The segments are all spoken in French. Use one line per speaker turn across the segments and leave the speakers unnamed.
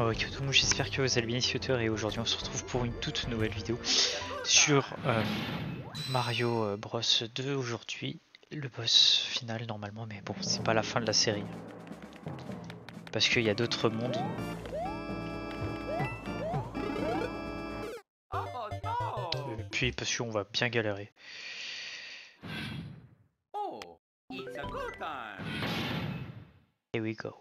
Oh, tout j'espère que vous allez bien ici et aujourd'hui on se retrouve pour une toute nouvelle vidéo sur euh, Mario euh, Bros. 2 aujourd'hui, le boss final normalement mais bon c'est pas la fin de la série. Parce qu'il y a d'autres mondes. Et puis parce qu'on va bien galérer. Here we go.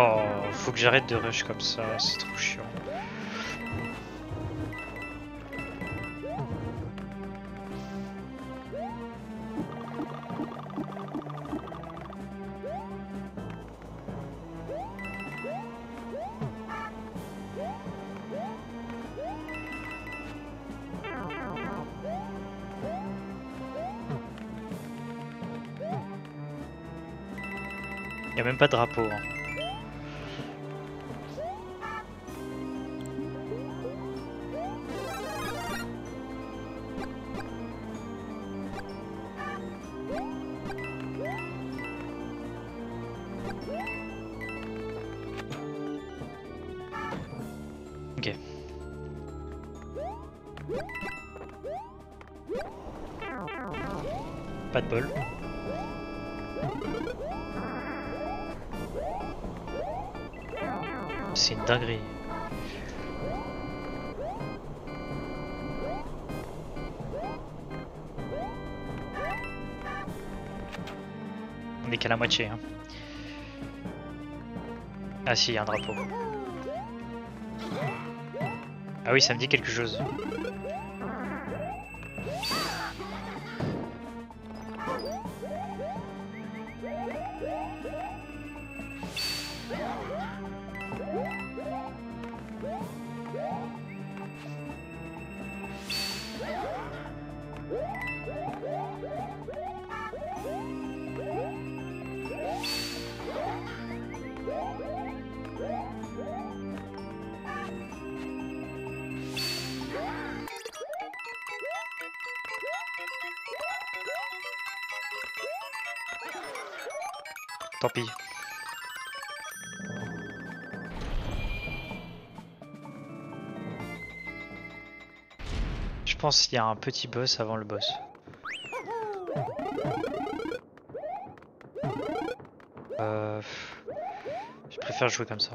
Oh, faut que j'arrête de rush comme ça, c'est trop chiant. Y a même pas de drapeau. Hein. Ok. Pas de bol. C'est une dinguerie. On est qu'à la moitié. Hein. Ah si, il y a un drapeau. Ah oui, ça me dit quelque chose. Tant pis. Je pense qu'il y a un petit boss avant le boss. Euh... Je préfère jouer comme ça.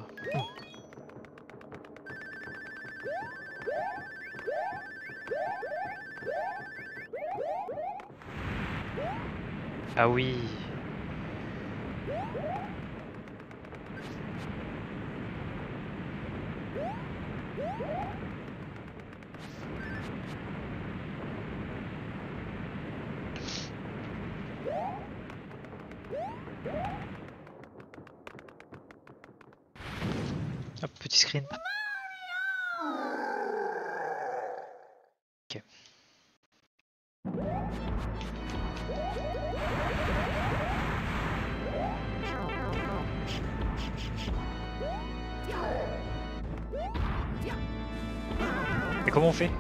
Ah oui Hop, petit screen. Ok. Et comment on fait?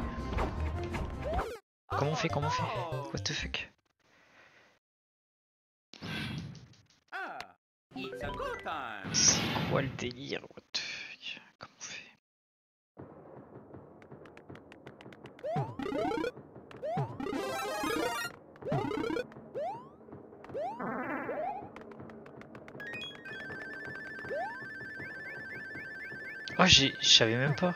Comment on fait? Comment on fait? What the fuck? C'est quoi le délire What the fuck? Comment on fait? Oh j'ai... Je savais même pas.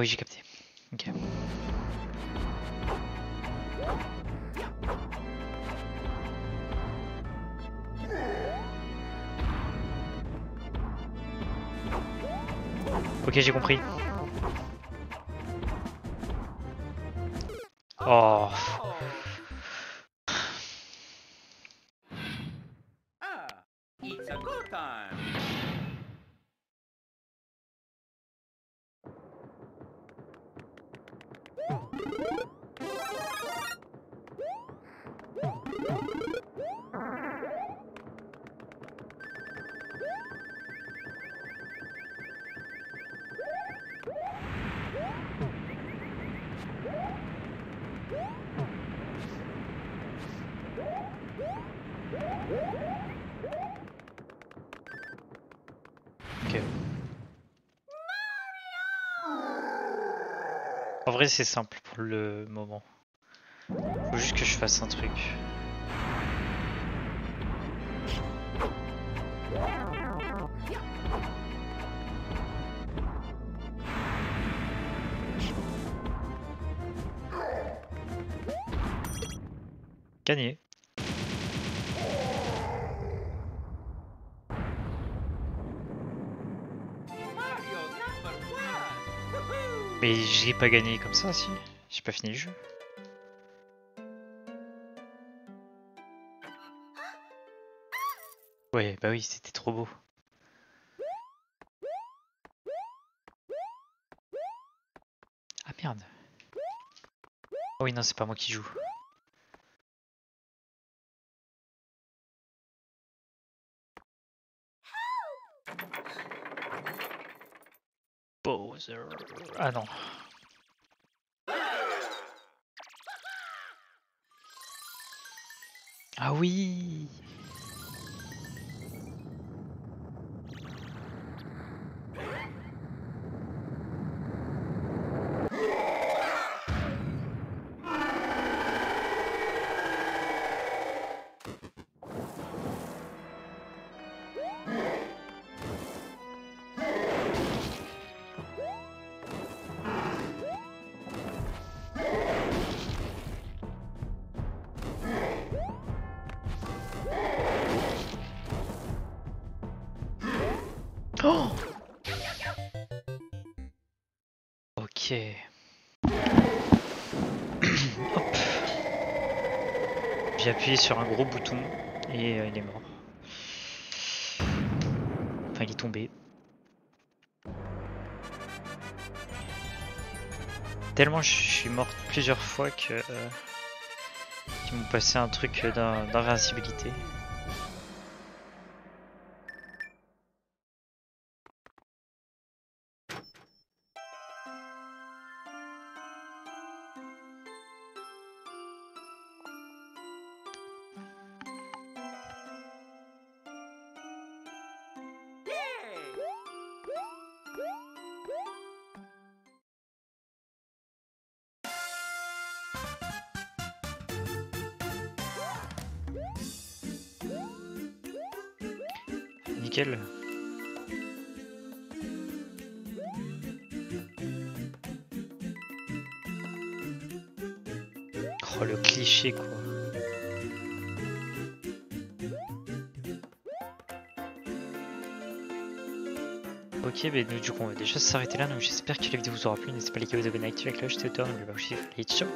Ah oui, j'ai capté. Ok. Ok, j'ai compris. Oh. En vrai, c'est simple pour le moment. Faut juste que je fasse un truc. Gagné. Mais j'ai pas gagné comme ça, si J'ai pas fini le jeu. Ouais, bah oui, c'était trop beau. Ah merde. Oh oui, non, c'est pas moi qui joue. Bowser. Ah non. Ah oui Oh Ok. J'ai appuyé sur un gros bouton et euh, il est mort. Enfin, il est tombé. Tellement je suis mort plusieurs fois que euh, m'ont passé un truc d'invincibilité. Nickel. Oh le cliché quoi. Ok, mais nous, du coup on va déjà s'arrêter là, donc j'espère que la vidéo vous aura plu, n'hésitez pas à liker, vous abonner, activer la cloche, c'était pas aussi les ciao